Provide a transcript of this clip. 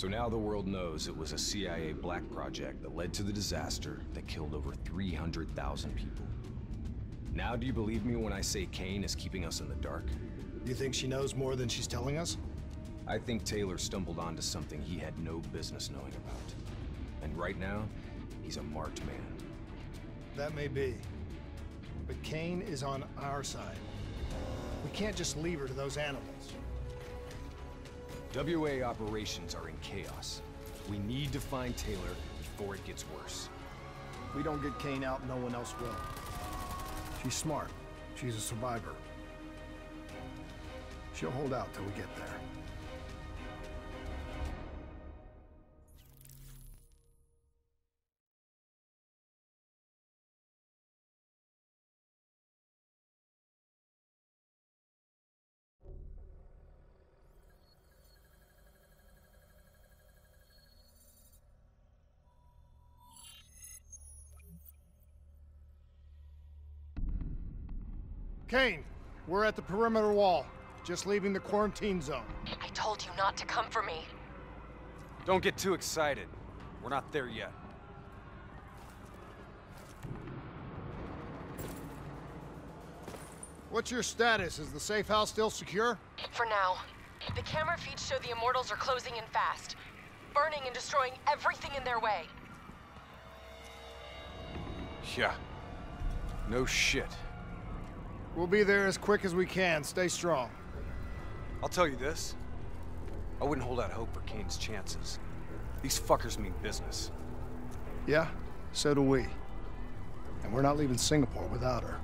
So now the world knows it was a CIA black project that led to the disaster that killed over 300,000 people. Now do you believe me when I say Kane is keeping us in the dark? You think she knows more than she's telling us? I think Taylor stumbled onto something he had no business knowing about. And right now, he's a marked man. That may be. But Kane is on our side. We can't just leave her to those animals. WA operations are in chaos. We need to find Taylor before it gets worse. If we don't get Kane out, no one else will. She's smart. She's a survivor. She'll hold out till we get there. Kane, we're at the perimeter wall. Just leaving the quarantine zone. I told you not to come for me. Don't get too excited. We're not there yet. What's your status? Is the safe house still secure? For now. The camera feeds show the Immortals are closing in fast. Burning and destroying everything in their way. Yeah. No shit. We'll be there as quick as we can. Stay strong. I'll tell you this. I wouldn't hold out hope for Kane's chances. These fuckers mean business. Yeah, so do we. And we're not leaving Singapore without her.